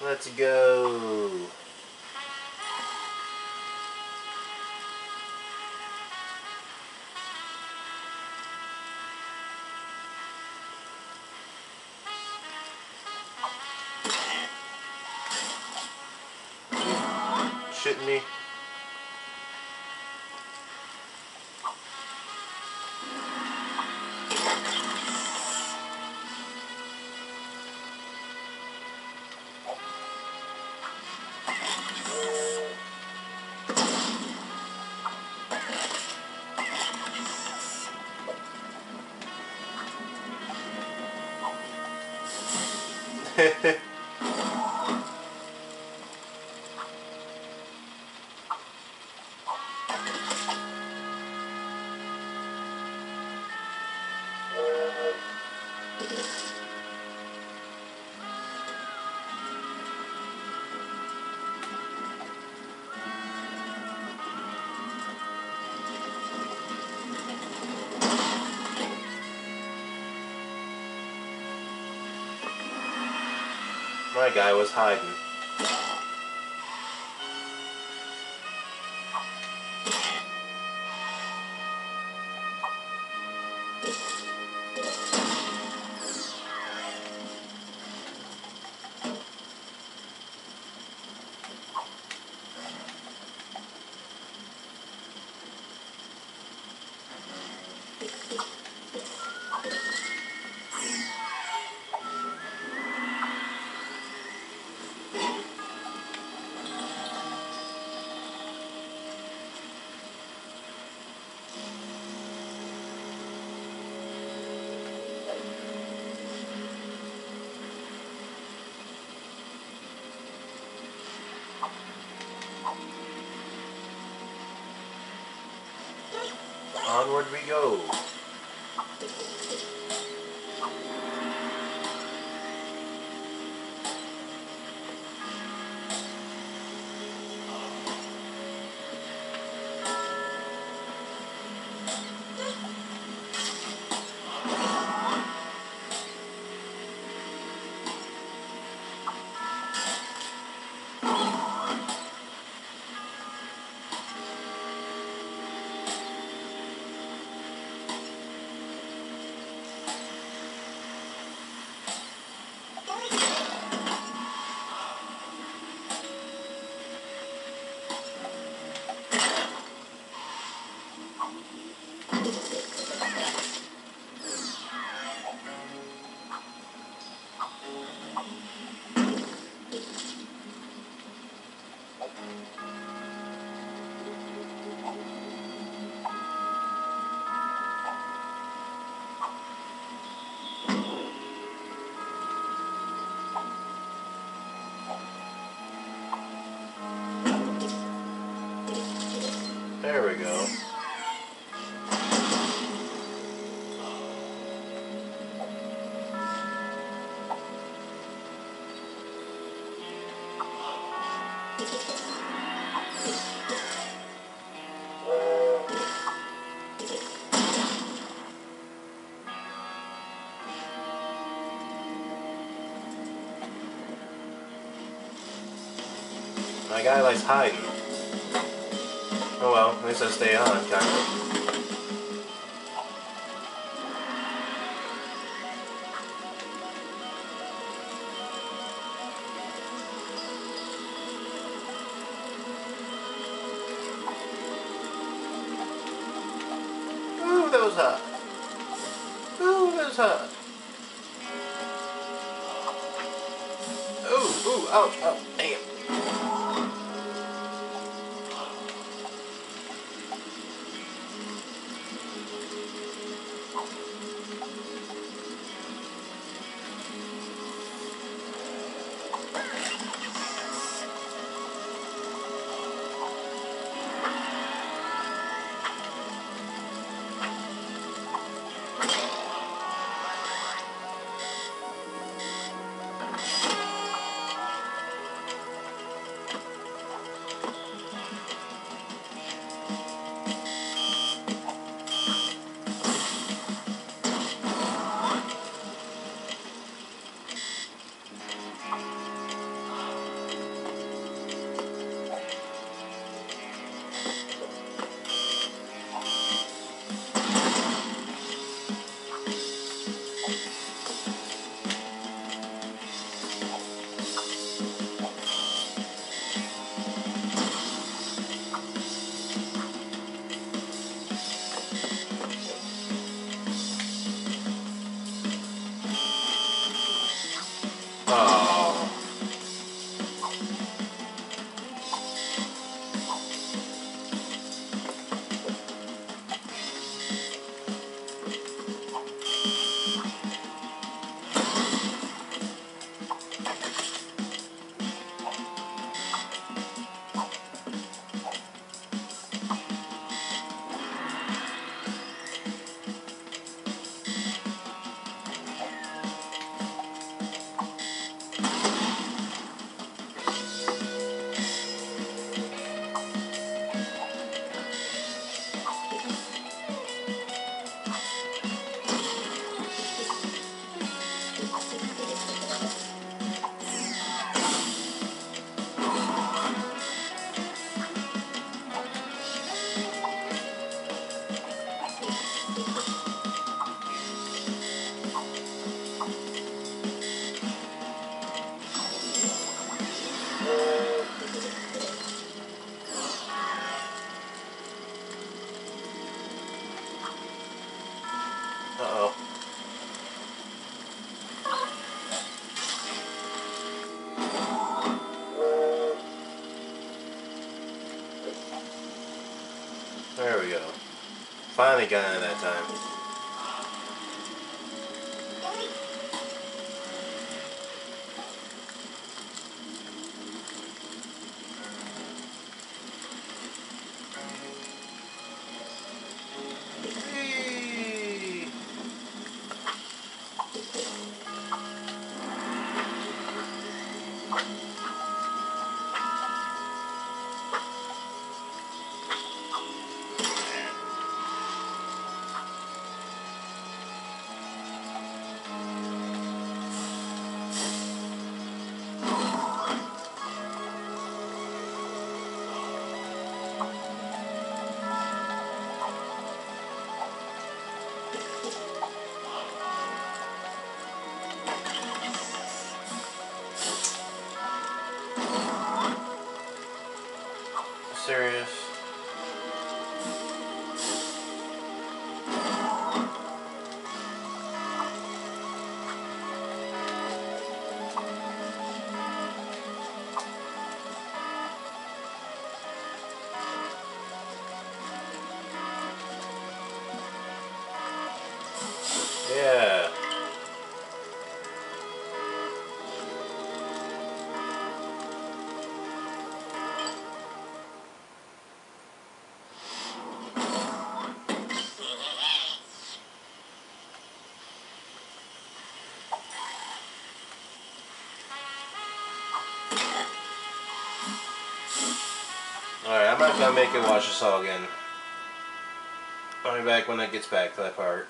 Let's go. Shitting me. My guy was hiding. Onward we go. My guy likes hiding. Oh well, at least I stay on, kind of. Hot. Ooh, that was hot. Ooh, ooh, ouch, ouch, Oh. Finally got it that time. Yeah. Alright, I'm not gonna make it watch this all again. I'll be back when that gets back to that part.